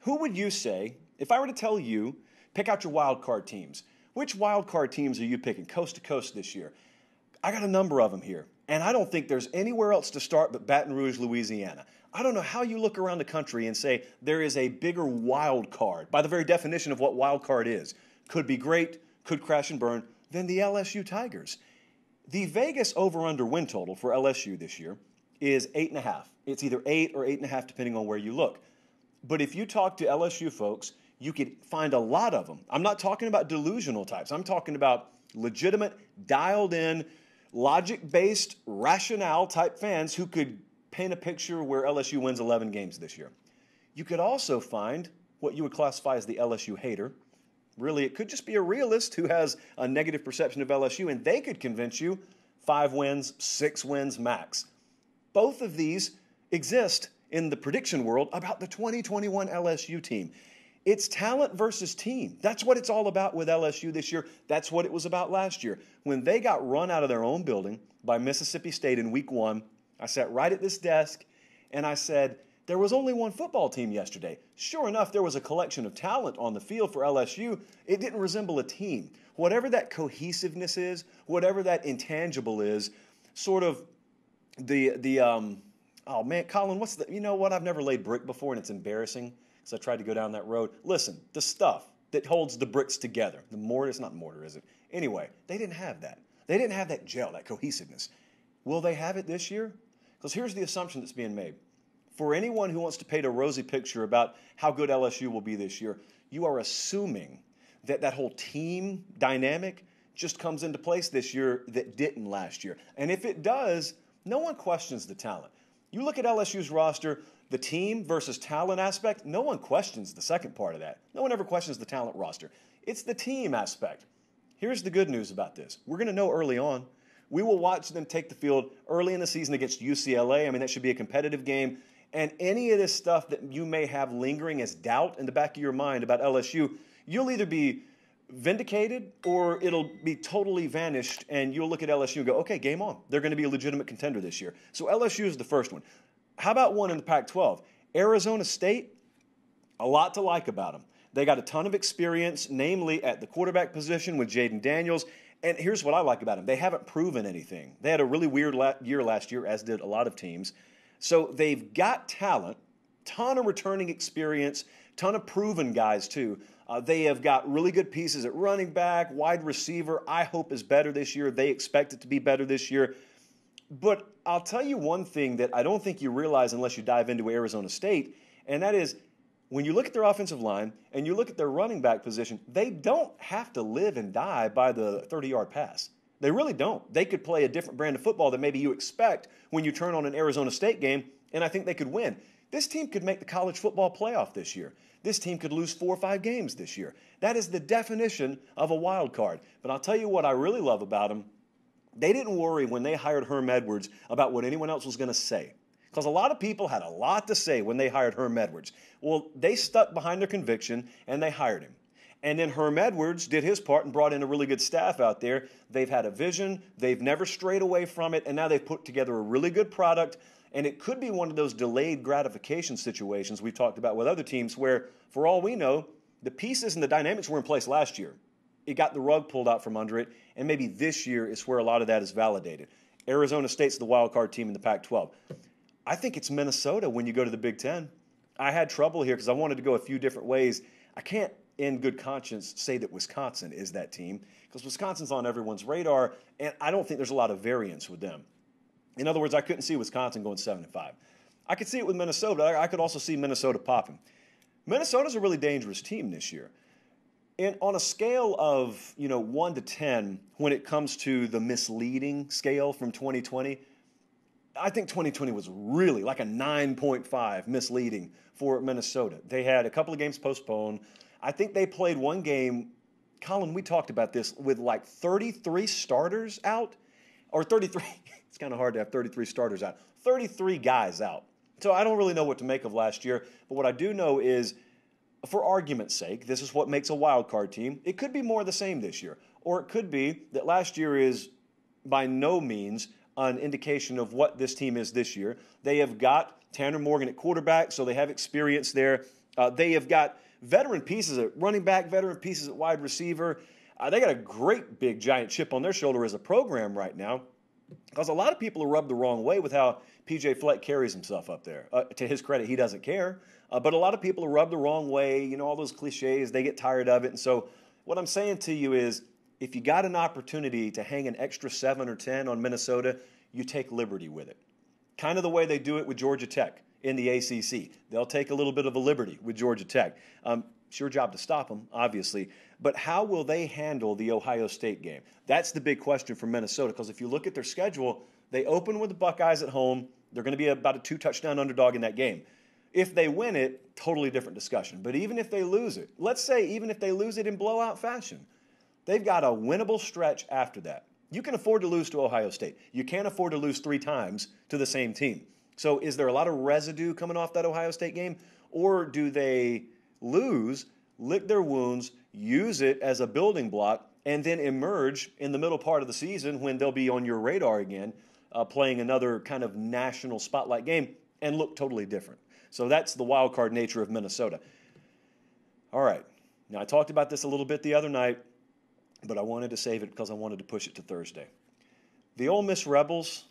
Who would you say, if I were to tell you, pick out your wild card teams? Which wild card teams are you picking coast to coast this year? I got a number of them here, and I don't think there's anywhere else to start but Baton Rouge, Louisiana. I don't know how you look around the country and say there is a bigger wild card, by the very definition of what wild card is. Could be great, could crash and burn, than the LSU Tigers. The Vegas over under win total for LSU this year is 8.5. It's either 8 or 8.5, depending on where you look. But if you talk to LSU folks, you could find a lot of them. I'm not talking about delusional types, I'm talking about legitimate, dialed in, logic based, rationale type fans who could paint a picture where LSU wins 11 games this year. You could also find what you would classify as the LSU hater. Really, it could just be a realist who has a negative perception of LSU, and they could convince you five wins, six wins max. Both of these exist in the prediction world about the 2021 LSU team. It's talent versus team. That's what it's all about with LSU this year. That's what it was about last year. When they got run out of their own building by Mississippi State in week one, I sat right at this desk and I said, There was only one football team yesterday. Sure enough, there was a collection of talent on the field for LSU. It didn't resemble a team. Whatever that cohesiveness is, whatever that intangible is, sort of the, the, um, oh man, Colin, what's the, you know what? I've never laid brick before and it's embarrassing because I tried to go down that road. Listen, the stuff that holds the bricks together, the mortar, it's not mortar, is it? Anyway, they didn't have that. They didn't have that gel, that cohesiveness. Will they have it this year? Because here's the assumption that's being made. For anyone who wants to paint a rosy picture about how good LSU will be this year, you are assuming that that whole team dynamic just comes into place this year that didn't last year. And if it does, no one questions the talent. You look at LSU's roster, the team versus talent aspect, no one questions the second part of that. No one ever questions the talent roster. It's the team aspect. Here's the good news about this we're going to know early on we will watch them take the field early in the season against UCLA. I mean, that should be a competitive game. And any of this stuff that you may have lingering as doubt in the back of your mind about LSU, you'll either be vindicated or it'll be totally vanished and you'll look at LSU and go, okay, game on. They're going to be a legitimate contender this year. So LSU is the first one. How about one in the Pac 12? Arizona State, a lot to like about them. They got a ton of experience, namely at the quarterback position with Jayden Daniels and here's what I like about them they haven't proven anything. They had a really weird la- year last year, as did a lot of teams. So they've got talent, ton of returning experience, ton of proven guys, too. Uh, they have got really good pieces at running back, wide receiver. I hope is better this year. They expect it to be better this year. But I'll tell you one thing that I don't think you realize unless you dive into Arizona State, and that is when you look at their offensive line and you look at their running back position, they don't have to live and die by the 30 yard pass. They really don't. They could play a different brand of football than maybe you expect when you turn on an Arizona State game, and I think they could win. This team could make the college football playoff this year. This team could lose four or five games this year. That is the definition of a wild card. But I'll tell you what I really love about them. They didn't worry when they hired Herm Edwards about what anyone else was going to say. Because a lot of people had a lot to say when they hired Herm Edwards. Well, they stuck behind their conviction and they hired him. And then Herm Edwards did his part and brought in a really good staff out there. They've had a vision, they've never strayed away from it, and now they've put together a really good product. And it could be one of those delayed gratification situations we've talked about with other teams where, for all we know, the pieces and the dynamics were in place last year. It got the rug pulled out from under it, and maybe this year is where a lot of that is validated. Arizona State's the wild card team in the Pac 12. I think it's Minnesota when you go to the Big Ten. I had trouble here because I wanted to go a few different ways. I can't, in good conscience, say that Wisconsin is that team because Wisconsin's on everyone's radar, and I don't think there's a lot of variance with them. In other words, I couldn't see Wisconsin going seven and five. I could see it with Minnesota. I could also see Minnesota popping. Minnesota's a really dangerous team this year. And on a scale of you know one to ten, when it comes to the misleading scale from 2020, I think 2020 was really like a 9.5 misleading for Minnesota. They had a couple of games postponed. I think they played one game. Colin, we talked about this with like 33 starters out, or 33. it's kind of hard to have 33 starters out. 33 guys out. So I don't really know what to make of last year. But what I do know is, for argument's sake, this is what makes a wild card team. It could be more of the same this year, or it could be that last year is by no means an indication of what this team is this year. They have got Tanner Morgan at quarterback, so they have experience there. Uh, they have got veteran pieces at running back, veteran pieces at wide receiver. Uh, they got a great big giant chip on their shoulder as a program right now because a lot of people are rubbed the wrong way with how PJ Fleck carries himself up there. Uh, to his credit, he doesn't care. Uh, but a lot of people are rubbed the wrong way. You know, all those cliches, they get tired of it. And so, what I'm saying to you is if you got an opportunity to hang an extra seven or 10 on Minnesota, you take liberty with it. Kind of the way they do it with Georgia Tech in the ACC. They'll take a little bit of a liberty with Georgia Tech. Um, it's your job to stop them, obviously. But how will they handle the Ohio State game? That's the big question for Minnesota because if you look at their schedule, they open with the Buckeyes at home. They're going to be about a two touchdown underdog in that game. If they win it, totally different discussion. But even if they lose it, let's say even if they lose it in blowout fashion, they've got a winnable stretch after that. You can afford to lose to Ohio State. You can't afford to lose three times to the same team. So is there a lot of residue coming off that Ohio State game? Or do they lose, lick their wounds, use it as a building block, and then emerge in the middle part of the season when they'll be on your radar again, uh, playing another kind of national spotlight game and look totally different. So that's the wild card nature of Minnesota. All right. Now, I talked about this a little bit the other night, but I wanted to save it because I wanted to push it to Thursday. The Ole Miss Rebels,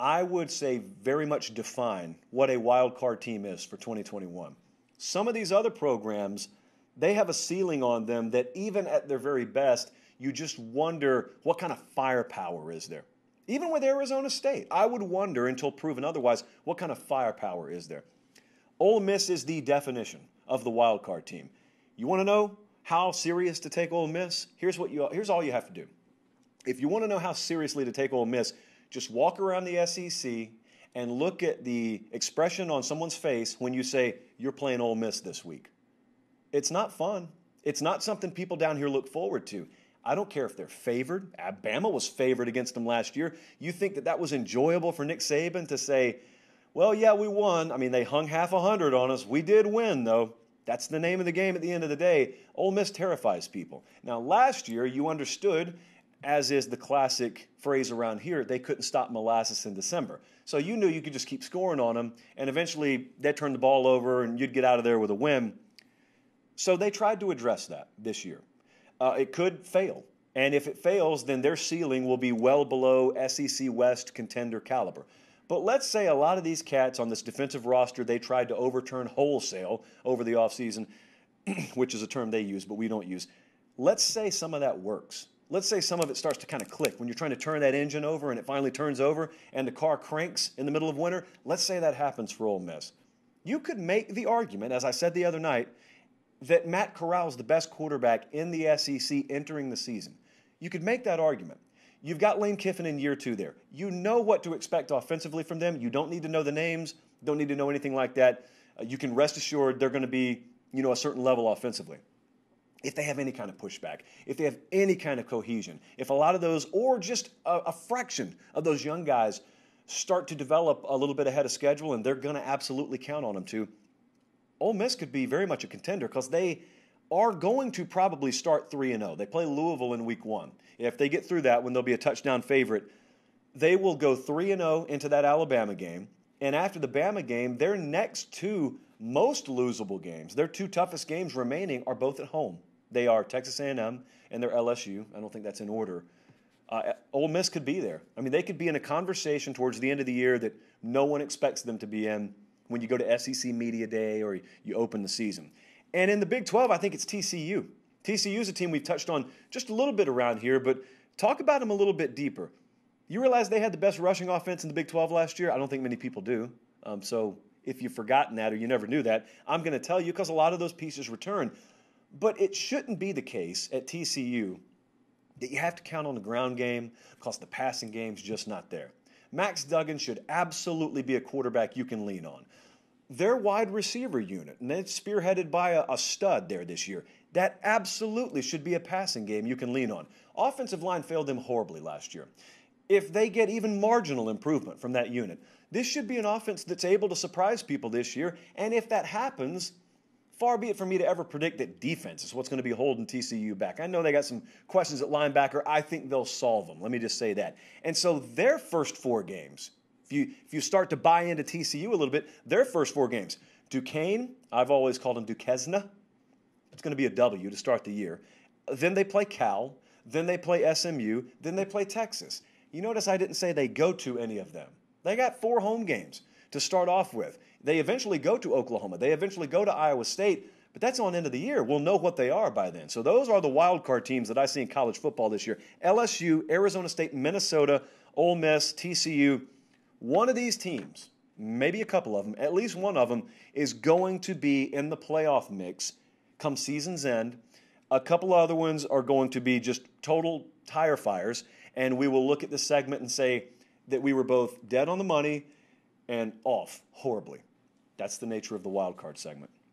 I would say, very much define what a wild card team is for 2021. Some of these other programs, they have a ceiling on them that even at their very best, you just wonder what kind of firepower is there. Even with Arizona State, I would wonder until proven otherwise, what kind of firepower is there? Ole Miss is the definition of the wild card team. You want to know how serious to take Ole Miss? Here's what you here's all you have to do. If you want to know how seriously to take Ole Miss, just walk around the SEC and look at the expression on someone's face when you say you're playing Ole Miss this week. It's not fun. It's not something people down here look forward to. I don't care if they're favored. Alabama was favored against them last year. You think that that was enjoyable for Nick Saban to say, well, yeah, we won. I mean, they hung half a hundred on us. We did win, though. That's the name of the game at the end of the day. Ole Miss terrifies people. Now, last year, you understood, as is the classic phrase around here, they couldn't stop molasses in December. So you knew you could just keep scoring on them, and eventually they'd turn the ball over and you'd get out of there with a win. So they tried to address that this year. Uh, it could fail. And if it fails, then their ceiling will be well below SEC West contender caliber. But let's say a lot of these cats on this defensive roster they tried to overturn wholesale over the offseason, which is a term they use, but we don't use. Let's say some of that works. Let's say some of it starts to kind of click when you're trying to turn that engine over and it finally turns over and the car cranks in the middle of winter. Let's say that happens for Ole Miss. You could make the argument, as I said the other night, that Matt Corral is the best quarterback in the SEC entering the season. You could make that argument. You've got Lane Kiffin in year two there. You know what to expect offensively from them. You don't need to know the names, don't need to know anything like that. You can rest assured they're going to be, you know, a certain level offensively. If they have any kind of pushback, if they have any kind of cohesion, if a lot of those, or just a, a fraction of those young guys start to develop a little bit ahead of schedule, and they're going to absolutely count on them to, Ole Miss could be very much a contender because they are going to probably start 3 0. They play Louisville in week one. If they get through that, when they'll be a touchdown favorite, they will go 3 0 into that Alabama game. And after the Bama game, their next two most losable games, their two toughest games remaining, are both at home. They are Texas A&M and they're LSU. I don't think that's in order. Uh, Ole Miss could be there. I mean, they could be in a conversation towards the end of the year that no one expects them to be in when you go to SEC Media Day or you open the season. And in the Big 12, I think it's TCU. TCU is a team we've touched on just a little bit around here, but talk about them a little bit deeper. You realize they had the best rushing offense in the Big 12 last year? I don't think many people do. Um, so if you've forgotten that or you never knew that, I'm going to tell you because a lot of those pieces return. But it shouldn't be the case at TCU that you have to count on the ground game because the passing game's just not there. Max Duggan should absolutely be a quarterback you can lean on. Their wide receiver unit, and it's spearheaded by a, a stud there this year, that absolutely should be a passing game you can lean on. Offensive line failed them horribly last year. If they get even marginal improvement from that unit, this should be an offense that's able to surprise people this year. And if that happens, Far be it from me to ever predict that defense is what's going to be holding TCU back. I know they got some questions at linebacker. I think they'll solve them. Let me just say that. And so their first four games, if you if you start to buy into TCU a little bit, their first four games, Duquesne, I've always called them Duquesne. It's going to be a W to start the year. Then they play Cal. Then they play SMU. Then they play Texas. You notice I didn't say they go to any of them. They got four home games to start off with. They eventually go to Oklahoma. They eventually go to Iowa State, but that's on end of the year. We'll know what they are by then. So those are the wild card teams that I see in college football this year. LSU, Arizona State, Minnesota, Ole Miss, TCU. One of these teams, maybe a couple of them, at least one of them, is going to be in the playoff mix come season's end. A couple of other ones are going to be just total tire fires, and we will look at this segment and say that we were both dead on the money and off horribly. That's the nature of the wild card segment.